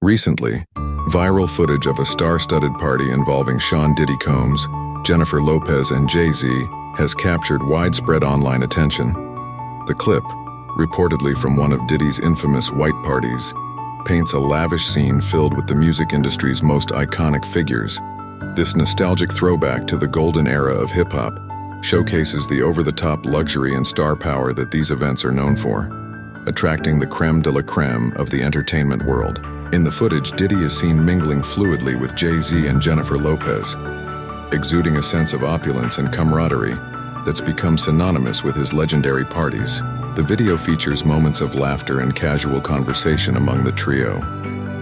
Recently, viral footage of a star-studded party involving Sean Diddy Combs, Jennifer Lopez, and Jay-Z has captured widespread online attention. The clip, reportedly from one of Diddy's infamous white parties, paints a lavish scene filled with the music industry's most iconic figures. This nostalgic throwback to the golden era of hip-hop showcases the over-the-top luxury and star power that these events are known for, attracting the creme de la creme of the entertainment world. In the footage, Diddy is seen mingling fluidly with Jay-Z and Jennifer Lopez, exuding a sense of opulence and camaraderie that's become synonymous with his legendary parties. The video features moments of laughter and casual conversation among the trio,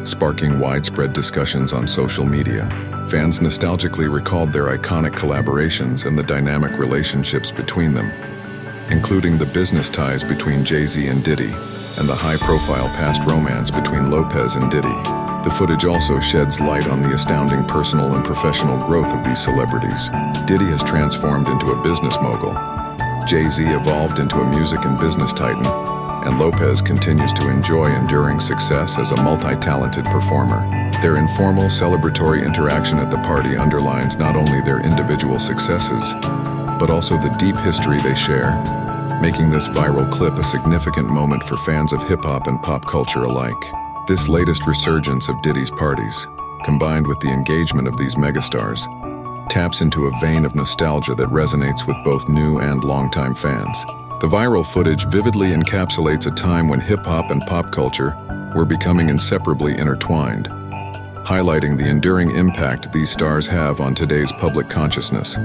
sparking widespread discussions on social media. Fans nostalgically recalled their iconic collaborations and the dynamic relationships between them, including the business ties between Jay-Z and Diddy and the high-profile past romance between Lopez and Diddy. The footage also sheds light on the astounding personal and professional growth of these celebrities. Diddy has transformed into a business mogul. Jay-Z evolved into a music and business titan, and Lopez continues to enjoy enduring success as a multi-talented performer. Their informal, celebratory interaction at the party underlines not only their individual successes, but also the deep history they share, making this viral clip a significant moment for fans of hip-hop and pop culture alike. This latest resurgence of Diddy's parties, combined with the engagement of these megastars, taps into a vein of nostalgia that resonates with both new and longtime fans. The viral footage vividly encapsulates a time when hip-hop and pop culture were becoming inseparably intertwined, highlighting the enduring impact these stars have on today's public consciousness.